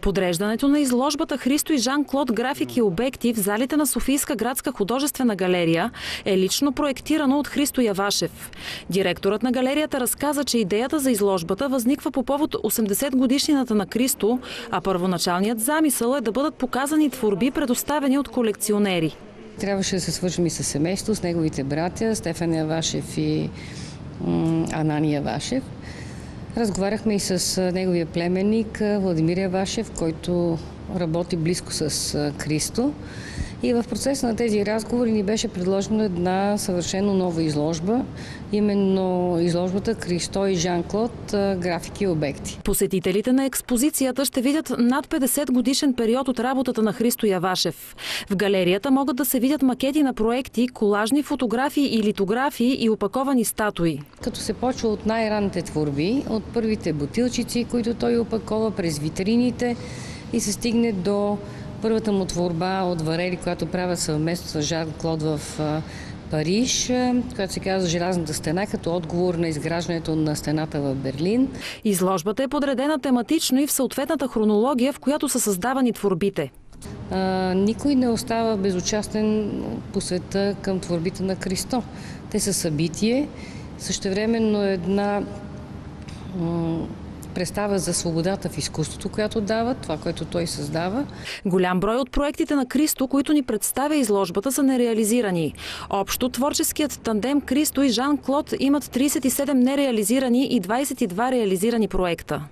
Подреждането на изложбата Христо и Жан-Клод графики и обекти в залите на Софийска градска художествена галерия е лично проектирано от Христо Явашев. Директорът на галерията разказа, че идеята за изложбата възниква по повод 80 годишнината на Кристо, а първоначалният замисъл е да бъдат показани творби, предоставени от колекционери. Трябваше да се свържем и с семейство, с неговите братя, Стефан Явашев и Анани Явашев. Разговаряхме и с неговия племенник Владимир Явашев, който работи близко с Кристо. И в процеса на тези разговори ни беше предложена една съвършено нова изложба, именно изложбата Кристо и Жан-Клод графики и обекти. Посетителите на експозицията ще видят над 50 годишен период от работата на Христо Явашев. В галерията могат да се видят макети на проекти, колажни фотографии и литографии и опаковани статуи. Като се почва от най-ранните творби, от първите бутилчици, които той опакова през витрините и се стигне до Първата му творба от Варели, която правят съвместно с Жан Клод в Париж, която се казва Желязната стена, като отговор на изграждането на стената в Берлин. Изложбата е подредена тематично и в съответната хронология, в която са създавани творбите. А, никой не остава безучастен по света към творбите на Кристо. Те са събитие, същевременно една представа за свободата в изкуството, която дава, това, което той създава. Голям брой от проектите на Кристо, които ни представя изложбата, са нереализирани. Общо творческият тандем Кристо и Жан Клод имат 37 нереализирани и 22 реализирани проекта.